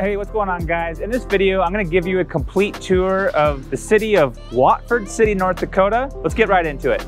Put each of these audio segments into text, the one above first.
Hey, what's going on guys? In this video, I'm gonna give you a complete tour of the city of Watford City, North Dakota. Let's get right into it.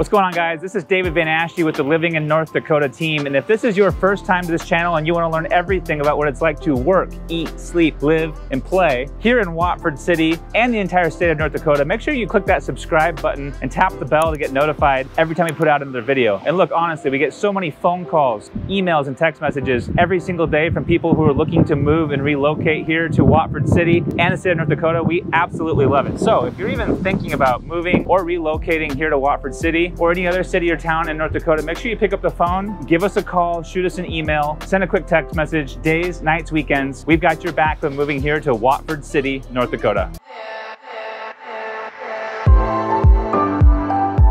What's going on guys? This is David VanAssche with the Living in North Dakota team. And if this is your first time to this channel and you wanna learn everything about what it's like to work, eat, sleep, live, and play here in Watford City and the entire state of North Dakota, make sure you click that subscribe button and tap the bell to get notified every time we put out another video. And look, honestly, we get so many phone calls, emails, and text messages every single day from people who are looking to move and relocate here to Watford City and the state of North Dakota. We absolutely love it. So if you're even thinking about moving or relocating here to Watford City, or any other city or town in North Dakota, make sure you pick up the phone, give us a call, shoot us an email, send a quick text message, days, nights, weekends. We've got your back when moving here to Watford City, North Dakota.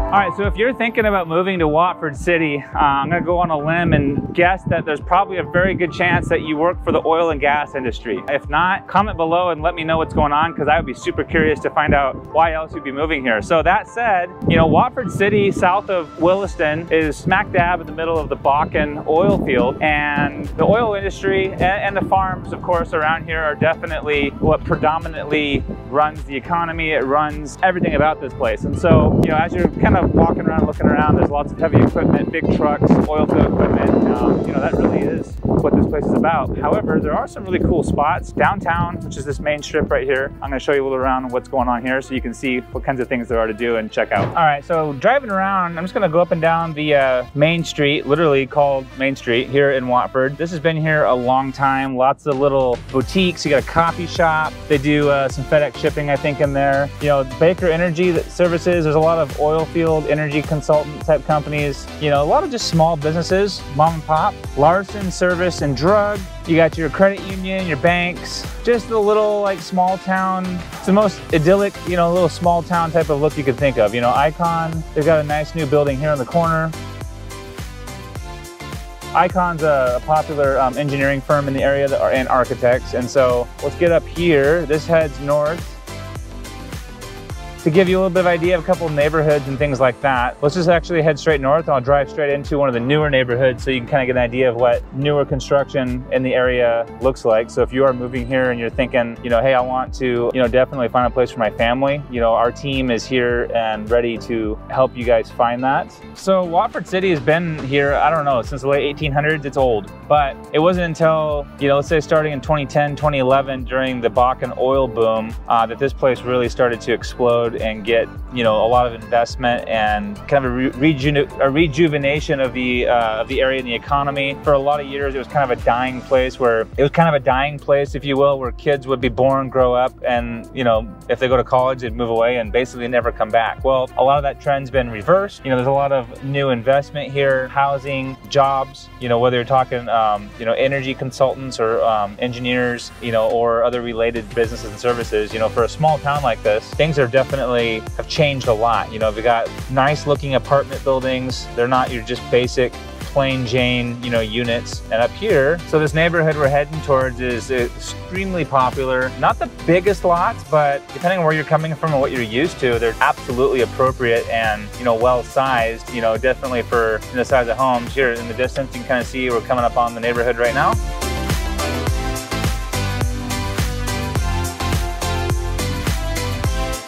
All right, so if you're thinking about moving to Watford City, uh, I'm gonna go on a limb and guess that there's probably a very good chance that you work for the oil and gas industry. If not, comment below and let me know what's going on because I would be super curious to find out why else you'd be moving here. So that said, you know, Watford City, south of Williston, is smack dab in the middle of the Bakken oil field. And the oil industry and, and the farms, of course, around here are definitely what predominantly runs the economy. It runs everything about this place. And so, you know, as you're kind of of walking around, looking around, there's lots of heavy equipment, big trucks, oil field equipment. Um, you know, that really is what this place is about. However, there are some really cool spots. Downtown, which is this main strip right here. I'm gonna show you a little around what's going on here so you can see what kinds of things there are to do and check out. All right, so driving around, I'm just gonna go up and down the uh, main street, literally called Main Street here in Watford. This has been here a long time. Lots of little boutiques. You got a coffee shop. They do uh, some FedEx shipping, I think, in there. You know, Baker Energy Services. There's a lot of oil field energy consultant type companies. You know, a lot of just small businesses, mom and pop. Larson Service service and drug. You got your credit union, your banks, just a little like small town. It's the most idyllic, you know, little small town type of look you could think of. You know, Icon, they've got a nice new building here on the corner. Icon's a popular um, engineering firm in the area that are, and architects. And so let's get up here. This heads north to give you a little bit of idea of a couple of neighborhoods and things like that, let's just actually head straight north and I'll drive straight into one of the newer neighborhoods so you can kind of get an idea of what newer construction in the area looks like. So if you are moving here and you're thinking, you know, hey, I want to, you know, definitely find a place for my family, you know, our team is here and ready to help you guys find that. So Watford City has been here, I don't know, since the late 1800s, it's old, but it wasn't until, you know, let's say starting in 2010, 2011 during the Bakken oil boom uh, that this place really started to explode and get you know a lot of investment and kind of a, reju a rejuvenation of the uh, of the area and the economy. For a lot of years, it was kind of a dying place where it was kind of a dying place, if you will, where kids would be born, grow up, and you know if they go to college, they'd move away and basically never come back. Well, a lot of that trend's been reversed. You know, there's a lot of new investment here, housing, jobs. You know, whether you're talking um, you know energy consultants or um, engineers, you know, or other related businesses and services. You know, for a small town like this, things are definitely definitely have changed a lot. You know, we got nice looking apartment buildings. They're not your just basic plain Jane, you know, units. And up here, so this neighborhood we're heading towards is extremely popular. Not the biggest lots, but depending on where you're coming from and what you're used to, they're absolutely appropriate and, you know, well sized, you know, definitely for the size of homes. Here in the distance, you can kind of see we're coming up on the neighborhood right now.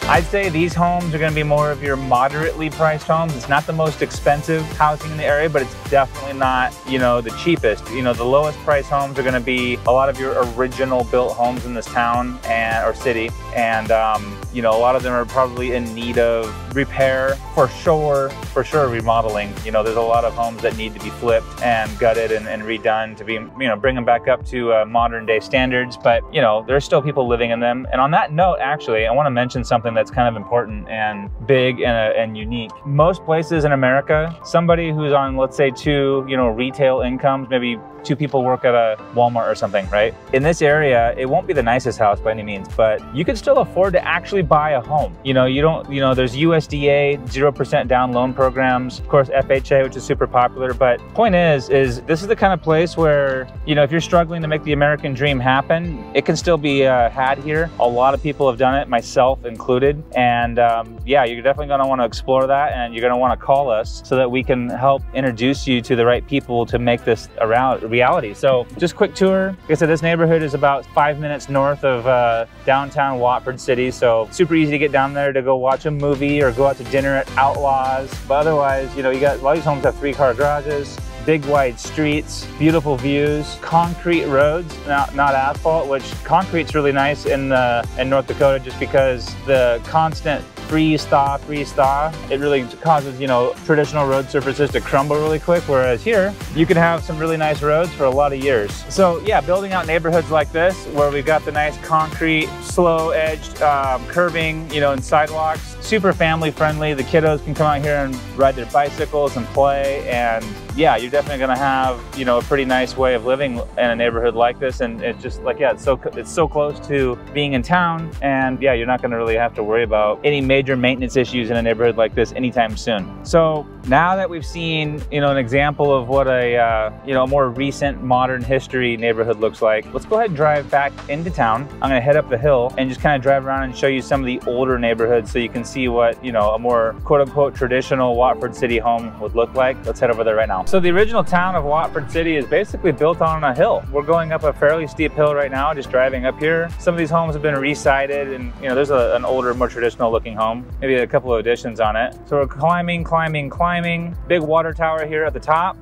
I'd say these homes are going to be more of your moderately priced homes. It's not the most expensive housing in the area, but it's definitely not, you know, the cheapest. You know, the lowest price homes are going to be a lot of your original built homes in this town and or city. And, um, you know, a lot of them are probably in need of repair for sure, for sure remodeling. You know, there's a lot of homes that need to be flipped and gutted and, and redone to be, you know, bring them back up to uh, modern day standards. But, you know, there's still people living in them. And on that note, actually, I want to mention something that's kind of important and big and, uh, and unique. Most places in America, somebody who's on, let's say, two, you know, retail incomes, maybe two people work at a Walmart or something, right? In this area, it won't be the nicest house by any means, but you can still afford to actually buy a home. You know, you don't, you know, there's USDA 0% down loan programs, of course, FHA, which is super popular. But point is, is this is the kind of place where, you know, if you're struggling to make the American dream happen, it can still be uh, had here. A lot of people have done it, myself included. And, um, yeah, you're definitely going to want to explore that and you're going to want to call us so that we can help introduce you to the right people to make this around reality. So just quick tour. Like I said, this neighborhood is about five minutes north of uh, downtown Watford City. So super easy to get down there to go watch a movie or go out to dinner at Outlaws. But otherwise, you know, you got a lot of these homes have three car garages big wide streets, beautiful views, concrete roads, not, not asphalt, which concrete's really nice in, the, in North Dakota just because the constant freeze thaw, freeze thaw, it really causes, you know, traditional road surfaces to crumble really quick. Whereas here, you can have some really nice roads for a lot of years. So yeah, building out neighborhoods like this, where we've got the nice concrete, slow edged um, curving, you know, and sidewalks, super family friendly. The kiddos can come out here and ride their bicycles and play. And yeah, you're definitely going to have, you know, a pretty nice way of living in a neighborhood like this. And it's just like, yeah, it's so, it's so close to being in town. And yeah, you're not going to really have to worry about any major maintenance issues in a neighborhood like this anytime soon. So now that we've seen, you know, an example of what a, uh, you know, more recent modern history neighborhood looks like, let's go ahead and drive back into town. I'm going to head up the hill and just kind of drive around and show you some of the older neighborhoods so you can see what, you know, a more quote unquote traditional Watford City home would look like. Let's head over there right now. So the original town of Watford City is basically built on a hill. We're going up a fairly steep hill right now, just driving up here. Some of these homes have been resided and, you know, there's a, an older, more traditional looking home, maybe a couple of additions on it. So we're climbing, climbing, climbing. Big water tower here at the top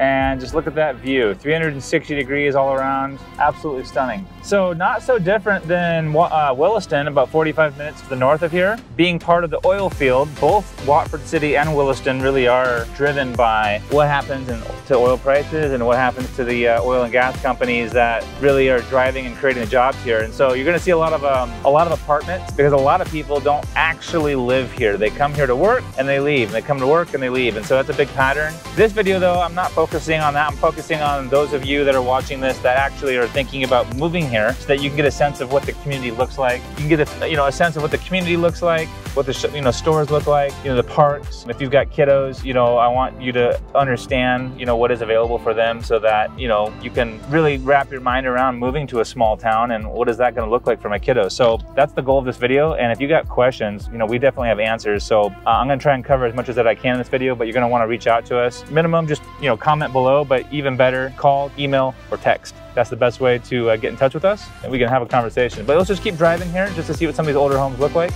and just look at that view 360 degrees all around absolutely stunning so not so different than uh, Williston about 45 minutes to the north of here. Being part of the oil field both Watford City and Williston really are driven by what happens in, to oil prices and what happens to the uh, oil and gas companies that really are driving and creating the jobs here. And so you're going to see a lot of um, a lot of apartments because a lot of people don't actually live here. They come here to work and they leave. They come to work and they leave. And so that's a big pattern. This video though I'm not focusing on that. I'm focusing on those of you that are watching this that actually are thinking about moving here so that you can get a sense of what the community looks like. You can get a, you know, a sense of what the community looks like, what the you know stores look like, you know, the parks. If you've got kiddos, you know, I want you to understand, you know, what is available for them so that, you know, you can really wrap your mind around moving to a small town and what is that going to look like for my kiddos. So that's the goal of this video. And if you got questions, you know, we definitely have answers. So uh, I'm going to try and cover as much as that I can in this video, but you're going to want to reach out to us. Minimum, just, you know, comment below, but even better, call, email, or text. That's the best way to uh, get in touch with us and we can have a conversation. But let's just keep driving here just to see what some of these older homes look like.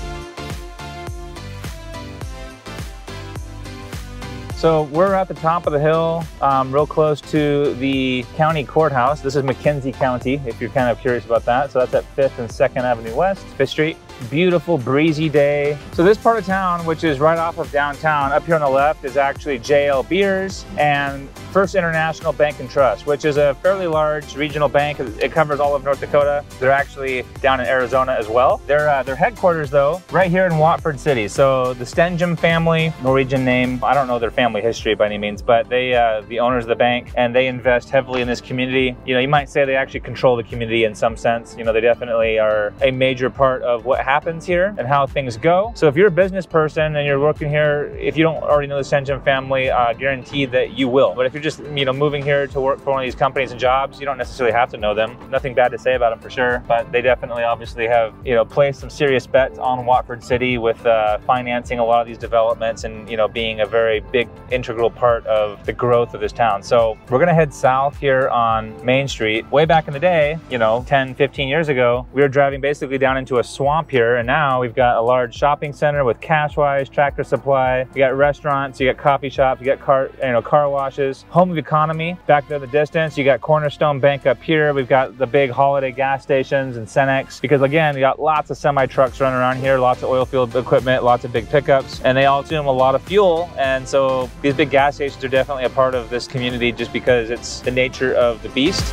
So we're at the top of the hill, um, real close to the county courthouse. This is McKenzie County, if you're kind of curious about that. So that's at 5th and 2nd Avenue West, 5th Street. Beautiful, breezy day. So this part of town, which is right off of downtown, up here on the left is actually JL Beers and First International Bank and Trust, which is a fairly large regional bank. It covers all of North Dakota. They're actually down in Arizona as well. Their, uh, their headquarters, though, right here in Watford City. So the Stenehjem family, Norwegian name, I don't know their family history by any means, but they, uh, the owners of the bank, and they invest heavily in this community. You know, you might say they actually control the community in some sense. You know, they definitely are a major part of what happens here and how things go. So if you're a business person and you're working here, if you don't already know the Stenehjem family, uh, guaranteed that you will. But if you're just, you know, moving here to work for one of these companies and jobs, you don't necessarily have to know them. Nothing bad to say about them for sure, but they definitely obviously have, you know, placed some serious bets on Watford City with uh, financing a lot of these developments and, you know, being a very big integral part of the growth of this town. So we're gonna head south here on Main Street. Way back in the day, you know, 10, 15 years ago, we were driving basically down into a swamp here, and now we've got a large shopping center with Cashwise, Tractor Supply, you got restaurants, you got coffee shops, you got car, you know, car washes, home of economy back there in the distance. You got Cornerstone Bank up here. We've got the big holiday gas stations and Cenex because again, you got lots of semi trucks running around here, lots of oil field equipment, lots of big pickups, and they all consume a lot of fuel. And so these big gas stations are definitely a part of this community just because it's the nature of the beast.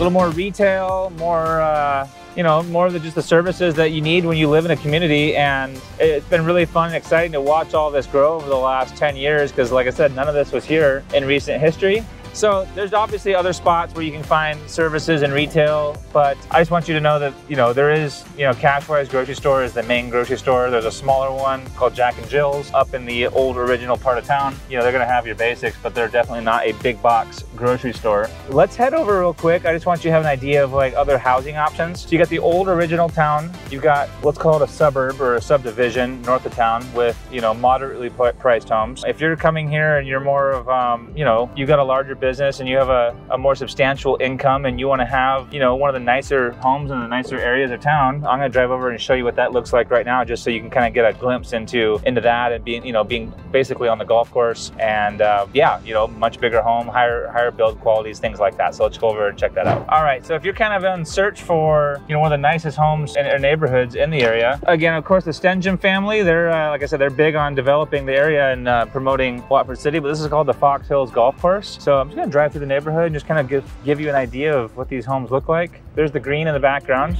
Little more retail, more uh, you know, more of the, just the services that you need when you live in a community. And it's been really fun and exciting to watch all this grow over the last 10 years because like I said, none of this was here in recent history. So there's obviously other spots where you can find services and retail, but I just want you to know that, you know, there is, you know, Cashwise grocery store is the main grocery store. There's a smaller one called Jack and Jill's up in the old original part of town. You know, they're gonna have your basics, but they're definitely not a big box grocery store. Let's head over real quick. I just want you to have an idea of like other housing options. So you got the old original town. You've got, let's call it a suburb or a subdivision north of town with, you know, moderately priced homes. If you're coming here and you're more of, um, you know, you've got a larger business and you have a, a more substantial income and you want to have, you know, one of the nicer homes in the nicer areas of town, I'm going to drive over and show you what that looks like right now, just so you can kind of get a glimpse into into that and being, you know, being basically on the golf course and uh, yeah, you know, much bigger home, higher higher build qualities, things like that. So let's go over and check that out. All right, so if you're kind of in search for, you know, one of the nicest homes in, in neighborhoods in the area, again, of course, the Stenehjem family, they're uh, like I said, they're big on developing the area and uh, promoting Watford City, but this is called the Fox Hills Golf Course. So just gonna drive through the neighborhood and just kind of give, give you an idea of what these homes look like. There's the green in the background.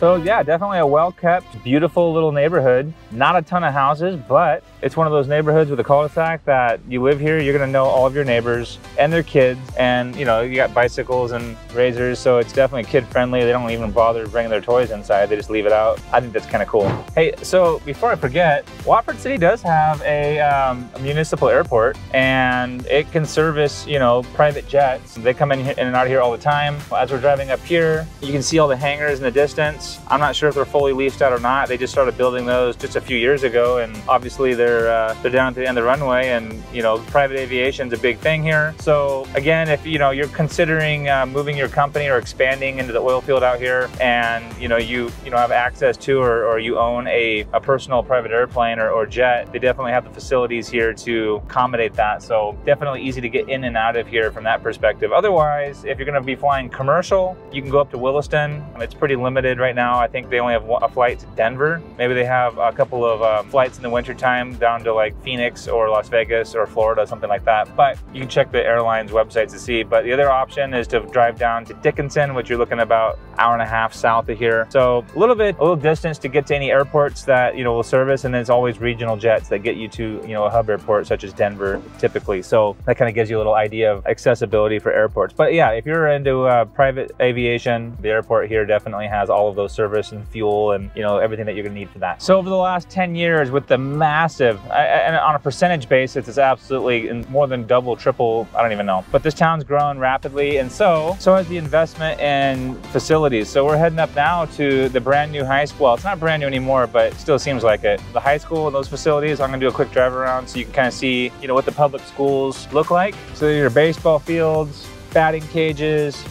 So yeah, definitely a well-kept, beautiful little neighborhood. Not a ton of houses, but it's one of those neighborhoods with a cul-de-sac that you live here, you're gonna know all of your neighbors and their kids. And you know, you got bicycles and razors, so it's definitely kid-friendly. They don't even bother bringing their toys inside. They just leave it out. I think that's kind of cool. Hey, so before I forget, Watford City does have a, um, a municipal airport and it can service, you know, private jets. They come in, in and out here all the time. As we're driving up here, you can see all the hangars in the distance. I'm not sure if they're fully leased out or not. They just started building those just a few years ago and obviously they're they're uh, they're down to the end of the runway, and you know, private aviation is a big thing here. So again, if you know you're considering uh, moving your company or expanding into the oil field out here, and you know you you know have access to or, or you own a, a personal private airplane or, or jet, they definitely have the facilities here to accommodate that. So definitely easy to get in and out of here from that perspective. Otherwise, if you're going to be flying commercial, you can go up to Williston. It's pretty limited right now. I think they only have a flight to Denver. Maybe they have a couple of uh, flights in the wintertime down to like Phoenix or Las Vegas or Florida, something like that. But you can check the airline's websites to see. But the other option is to drive down to Dickinson, which you're looking about hour and a half south of here. So a little bit, a little distance to get to any airports that, you know, will service. And then it's always regional jets that get you to, you know, a hub airport such as Denver typically. So that kind of gives you a little idea of accessibility for airports. But yeah, if you're into uh, private aviation, the airport here definitely has all of those service and fuel and, you know, everything that you're gonna need for that. So over the last 10 years with the massive, and on a percentage basis, it's absolutely more than double, triple, I don't even know. But this town's grown rapidly, and so, so has the investment in facilities. So we're heading up now to the brand new high school. Well, it's not brand new anymore, but still seems like it. The high school and those facilities, I'm gonna do a quick drive around so you can kind of see, you know, what the public schools look like. So your baseball fields, batting cages,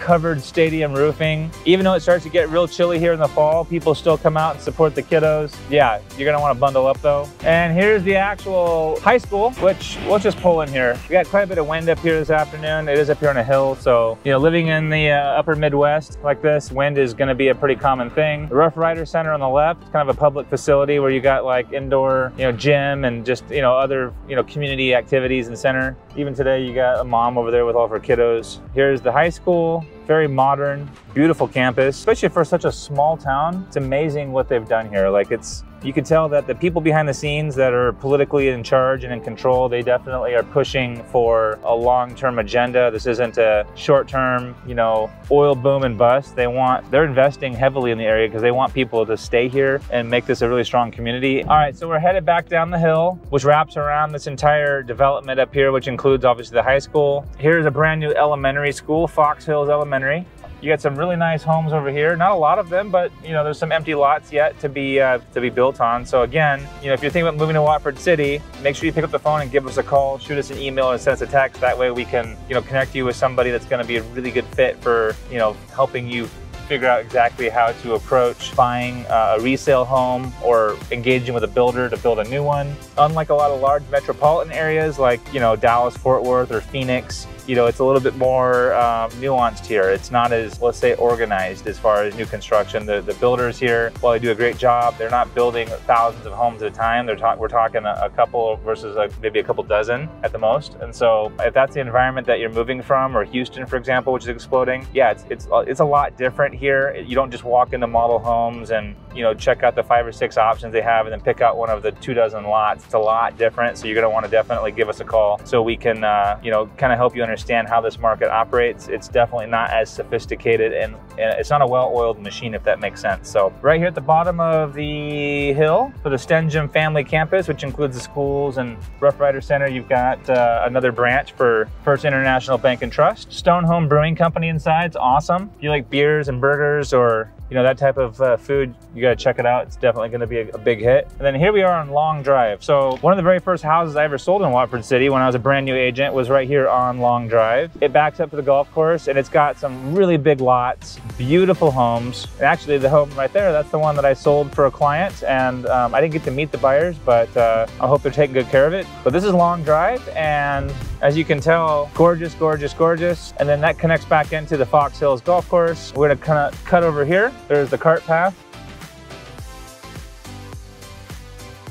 covered stadium roofing. Even though it starts to get real chilly here in the fall, people still come out and support the kiddos. Yeah, you're gonna wanna bundle up though. And here's the actual high school, which we'll just pull in here. We got quite a bit of wind up here this afternoon. It is up here on a hill, so, you know, living in the uh, upper Midwest like this, wind is gonna be a pretty common thing. The Rough Rider Center on the left, kind of a public facility where you got like indoor, you know, gym and just, you know, other, you know, community activities and center. Even today, you got a mom over there with all of her kiddos. Here's the high school, very modern, beautiful campus, especially for such a small town. It's amazing what they've done here. Like it's you can tell that the people behind the scenes that are politically in charge and in control, they definitely are pushing for a long-term agenda. This isn't a short-term, you know, oil boom and bust. They want, they're investing heavily in the area because they want people to stay here and make this a really strong community. All right, so we're headed back down the hill, which wraps around this entire development up here, which includes obviously the high school. Here's a brand new elementary school, Fox Hills Elementary. You got some really nice homes over here. Not a lot of them, but you know, there's some empty lots yet to be uh, to be built on. So again, you know, if you're thinking about moving to Watford City, make sure you pick up the phone and give us a call, shoot us an email, or send us a text. That way, we can you know connect you with somebody that's going to be a really good fit for you know helping you figure out exactly how to approach buying uh, a resale home or engaging with a builder to build a new one. Unlike a lot of large metropolitan areas like, you know, Dallas, Fort Worth, or Phoenix, you know, it's a little bit more um, nuanced here. It's not as, let's say, organized as far as new construction. The, the builders here, while they do a great job, they're not building thousands of homes at a time. They're talk, we're talking a, a couple versus a, maybe a couple dozen at the most. And so if that's the environment that you're moving from, or Houston, for example, which is exploding, yeah, it's, it's, it's a lot different here. You don't just walk into model homes and you know check out the five or six options they have and then pick out one of the two dozen lots. It's a lot different, so you're going to want to definitely give us a call so we can uh, you know kind of help you understand how this market operates. It's definitely not as sophisticated and, and it's not a well-oiled machine if that makes sense. So right here at the bottom of the hill for the Stenehjem Family Campus, which includes the schools and Rough Rider Center, you've got uh, another branch for First International Bank and Trust. Stone Home Brewing Company inside. It's awesome. If you like beers and burgers or you know that type of uh, food you got to check it out. It's definitely to be a, a, big hit. And then here we are on long drive. So one of the very first houses i ever sold in watford city when i was a brand new agent was right here on long drive. It backs up to the golf course and it's got some really big lots beautiful homes. And actually the home right there that's the one that i sold for a client and um, i didn't get to meet the buyers but uh, i hope they're taking good care of it. But this is long drive and as you can tell gorgeous gorgeous gorgeous. And then that connects back into the fox hills golf course. We're to kind of cut over here. There's the cart path.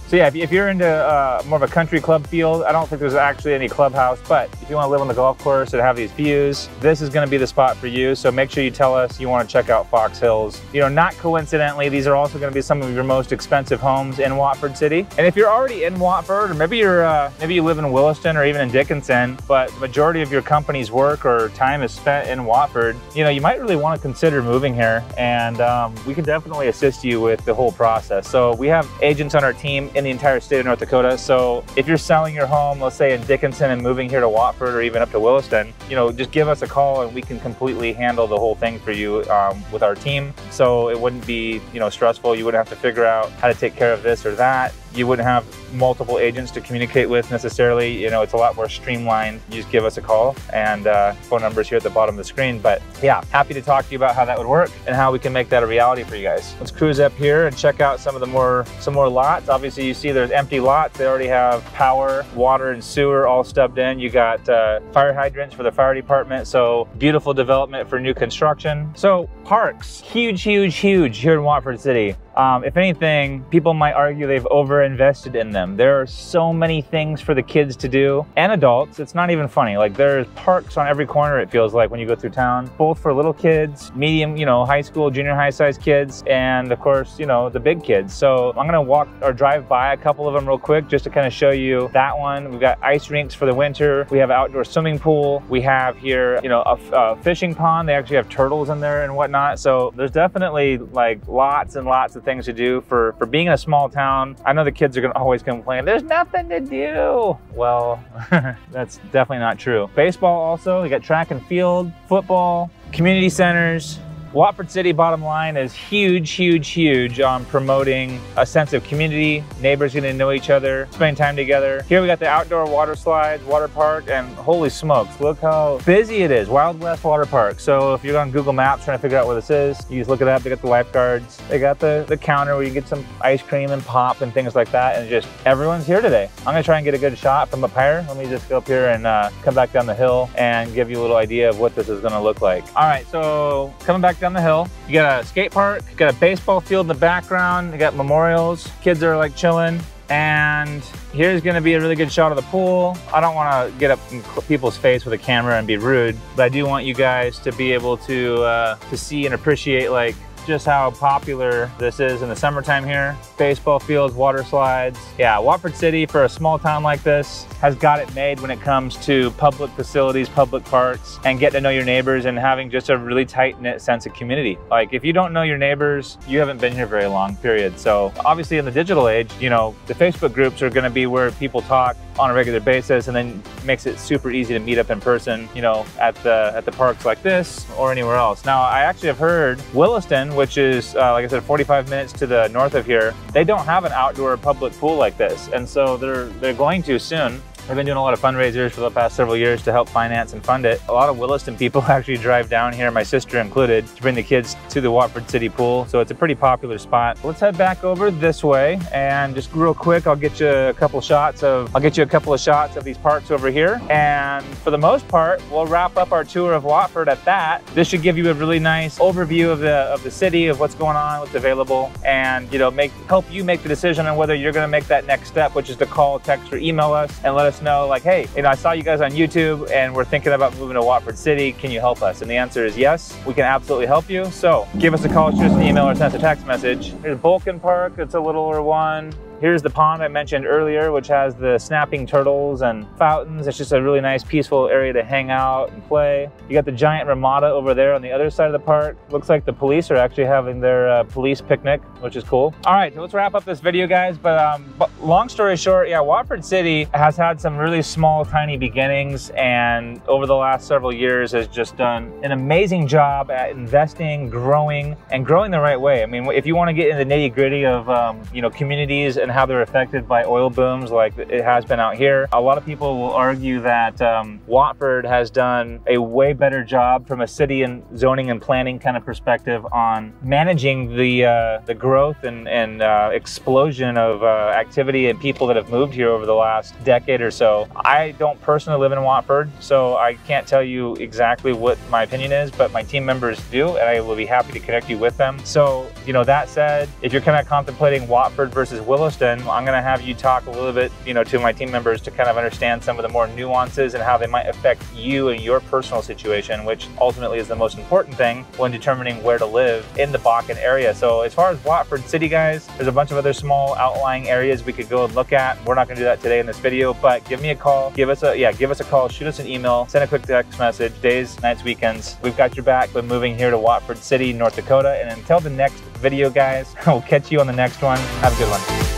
So yeah, if you're into uh, more of a country club feel, I don't think there's actually any clubhouse, but if you want to live on the golf course and have these views, this is going to be the spot for you. So make sure you tell us you want to check out Fox Hills. You know, not coincidentally, these are also going to be some of your most expensive homes in Watford City. And if you're already in Watford, or maybe you're uh, maybe you live in Williston or even in Dickinson, but the majority of your company's work or time is spent in Watford, you know, you might really want to consider moving here. And um, we can definitely assist you with the whole process. So we have agents on our team in the entire state of North Dakota. So if you're selling your home, let's say in Dickinson and moving here to Watford or even up to Williston, you know, just give us a call and we can completely handle the whole thing for you um, with our team. So it wouldn't be, you know, stressful. You wouldn't have to figure out how to take care of this or that you wouldn't have multiple agents to communicate with necessarily. You know, it's a lot more streamlined. You just give us a call and uh, phone numbers here at the bottom of the screen. But yeah, happy to talk to you about how that would work and how we can make that a reality for you guys. Let's cruise up here and check out some of the more some more lots. Obviously, you see there's empty lots. They already have power, water, and sewer all stubbed in. You got uh, fire hydrants for the fire department. So beautiful development for new construction. So parks, huge, huge, huge here in Watford City. Um, if anything, people might argue they've over-invested in them. There are so many things for the kids to do and adults. It's not even funny. Like there's parks on every corner, it feels like when you go through town, both for little kids, medium, you know, high school, junior high size kids, and of course, you know, the big kids. So I'm gonna walk or drive by a couple of them real quick just to kind of show you that one. We've got ice rinks for the winter. We have outdoor swimming pool. We have here, you know, a, a fishing pond. They actually have turtles in there and whatnot. So there's definitely like lots and lots of of things to do for, for being in a small town. I know the kids are gonna always complain, there's nothing to do. Well, that's definitely not true. Baseball also, we got track and field, football, community centers, Watford City, bottom line, is huge, huge, huge on promoting a sense of community, neighbors getting to know each other, spending time together. Here we got the outdoor water slides, water park, and holy smokes, look how busy it is. Wild West Water Park. So if you're on Google Maps trying to figure out where this is, you just look it up. They got the lifeguards. They got the, the counter where you get some ice cream and pop and things like that. And just everyone's here today. I'm gonna try and get a good shot from up higher. Let me just go up here and uh, come back down the hill and give you a little idea of what this is gonna look like. All right, so coming back down the hill. You got a skate park, you got a baseball field in the background, you got memorials, kids are like chilling. And here's gonna be a really good shot of the pool. I don't wanna get up in people's face with a camera and be rude, but I do want you guys to be able to, uh, to see and appreciate like just how popular this is in the summertime here. Baseball fields, water slides. Yeah, Watford City for a small town like this has got it made when it comes to public facilities, public parks, and getting to know your neighbors and having just a really tight knit sense of community. Like if you don't know your neighbors, you haven't been here very long, period. So obviously in the digital age, you know, the Facebook groups are gonna be where people talk on a regular basis and then makes it super easy to meet up in person, you know, at the at the parks like this or anywhere else. Now, I actually have heard Williston, which is, uh, like I said, 45 minutes to the north of here, they don't have an outdoor public pool like this. And so they're, they're going to soon. I've been doing a lot of fundraisers for the past several years to help finance and fund it. A lot of Williston people actually drive down here, my sister included, to bring the kids to the Watford City Pool. So it's a pretty popular spot. Let's head back over this way and just real quick, I'll get you a couple shots of, I'll get you a couple of shots of these parks over here. And for the most part, we'll wrap up our tour of Watford at that. This should give you a really nice overview of the of the city, of what's going on, what's available, and you know, make help you make the decision on whether you're gonna make that next step, which is to call, text, or email us and let us know like, hey, you know, I saw you guys on YouTube and we're thinking about moving to Watford City. Can you help us? And the answer is yes, we can absolutely help you. So give us a call, shoot us an email or send us a text message. Here's Vulcan Park. It's a littler one. Here's the pond I mentioned earlier, which has the snapping turtles and fountains. It's just a really nice, peaceful area to hang out and play. You got the giant Ramada over there on the other side of the park. Looks like the police are actually having their uh, police picnic, which is cool. All right, so let's wrap up this video, guys. But, um, but long story short, yeah, Watford City has had some really small, tiny beginnings, and over the last several years has just done an amazing job at investing, growing, and growing the right way. I mean, if you want to get into the nitty gritty of um, you know communities and and how they're affected by oil booms like it has been out here. A lot of people will argue that um, Watford has done a way better job from a city and zoning and planning kind of perspective on managing the uh, the growth and, and uh, explosion of uh, activity and people that have moved here over the last decade or so. I don't personally live in Watford, so I can't tell you exactly what my opinion is, but my team members do, and I will be happy to connect you with them. So, you know, that said, if you're kind of contemplating Watford versus I'm going to have you talk a little bit, you know, to my team members to kind of understand some of the more nuances and how they might affect you and your personal situation, which ultimately is the most important thing when determining where to live in the Bakken area. So as far as Watford City, guys, there's a bunch of other small outlying areas we could go and look at. We're not going to do that today in this video, but give me a call, give us a, yeah, give us a call, shoot us an email, send a quick text message, days, nights, weekends. We've got your back with moving here to Watford City, North Dakota. And until the next video, guys, we'll catch you on the next one. Have a good one.